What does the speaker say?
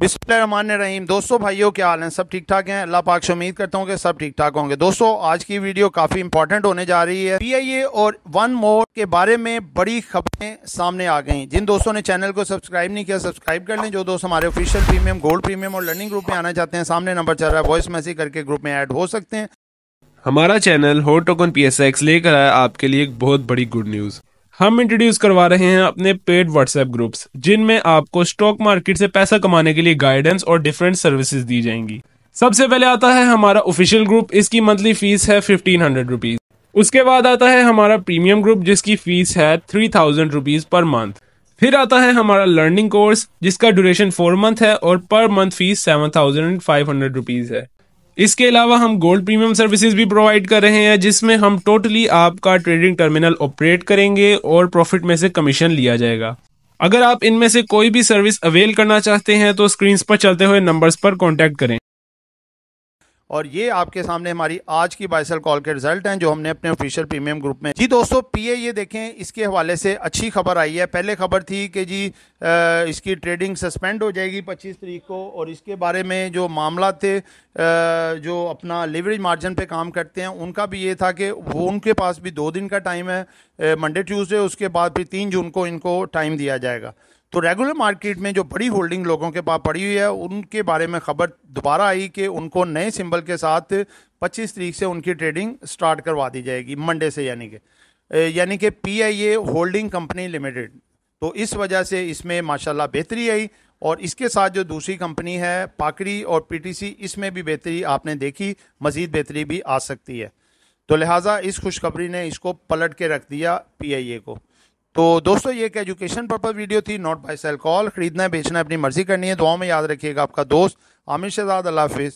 रहीम दोस्तों, भाइयों, क्या हाल हैं? सब ठीक ठाक हैं? अल्लाह पाक से उम्मीद करता हूँ कि सब ठीक ठाक होंगे। दोस्तों, आज की वीडियो काफ़ी इंपॉर्टेंट होने जा रही है। पीआईए और वन मोर के बारे में बड़ी खबरें सामने आ गई। जिन दोस्तों ने चैनल को सब्सक्राइब नहीं किया, सब्सक्राइब कर लें। जो दोस्त हमारे ऑफिशियल प्रीमियम गोल्ड प्रीमियम और लर्निंग ग्रुप में आना चाहते हैं, सामने नंबर चल रहा है। वॉइस मैसेज करके ग्रुप में ऐड हो सकते हैं। हमारा चैनल हो टोकन पीएसएक्स लेकर आया आपके लिए एक बहुत बड़ी गुड न्यूज़ हम इंट्रोड्यूस करवा रहे हैं अपने पेड व्हाट्सएप ग्रुप्स जिनमें आपको स्टॉक मार्केट से पैसा कमाने के लिए गाइडेंस और डिफरेंट सर्विसेज़ दी जाएँगी। सबसे पहले आता है हमारा ऑफिशियल ग्रुप इसकी मंथली फ़ीस है फिफ्टीन हंड्रेड रुपीज़ उसके बाद आता है हमारा प्रीमियम ग्रुप जिसकी फ़ीस है three thousand rupees per month फिर आता है हमारा लर्निंग कोर्स जिसका ड्यूरेशन फोर मंथ है और per month fees seven thousand five hundred rupees है। इसके अलावा हम गोल्ड प्रीमियम सर्विसेज़ भी प्रोवाइड कर रहे हैं, जिसमें हम टोटली आपका ट्रेडिंग टर्मिनल ऑपरेट करेंगे और प्रॉफिट में से कमीशन लिया जाएगा। अगर आप इनमें से कोई भी सर्विस अवेल करना चाहते हैं तो स्क्रीन पर चलते हुए नंबर्स पर कॉन्टैक्ट करें। और ये आपके सामने हमारी आज की बाइसल कॉल के रिज़ल्ट हैं, जो हमने अपने ऑफिशियल प्रीमियम ग्रुप में। जी दोस्तों पीए ये देखें, इसके हवाले से अच्छी खबर आई है। पहले खबर थी कि जी इसकी ट्रेडिंग सस्पेंड हो जाएगी 25 तारीख को, और इसके बारे में जो मामला थे जो अपना लिवरेज मार्जिन पे काम करते हैं, उनका भी ये था कि वो उनके पास भी दो दिन का टाइम है मंडे ट्यूसडे उसके बाद फिर तीन जून को इनको टाइम दिया जाएगा। तो रेगुलर मार्केट में जो बड़ी होल्डिंग लोगों के पास पड़ी हुई है, उनके बारे में खबर दोबारा आई कि उनको नए सिंबल के साथ 25 तारीख से उनकी ट्रेडिंग स्टार्ट करवा दी जाएगी मंडे से यानी कि। यानी कि P I A holding company limited तो इस वजह से इसमें माशाल्लाह बेहतरी आई और इसके साथ जो दूसरी कंपनी है, पाकड़ी और पीटीसी इसमें भी बेहतरी आपने देखी, मज़ीद बेहतरी भी आ सकती है। तो लिहाजा इस खुशखबरी ने इसको पलट के रख दिया पीआईए को। तो दोस्तों, ये एक एजुकेशन पर्पज वीडियो थी नॉट बाय सेल कॉल खरीदना है, बेचना है, अपनी मर्ज़ी करनी है, दुआओं में याद रखिएगा आपका दोस्त, आमिर शहजाद, अल्लाह हाफिज़।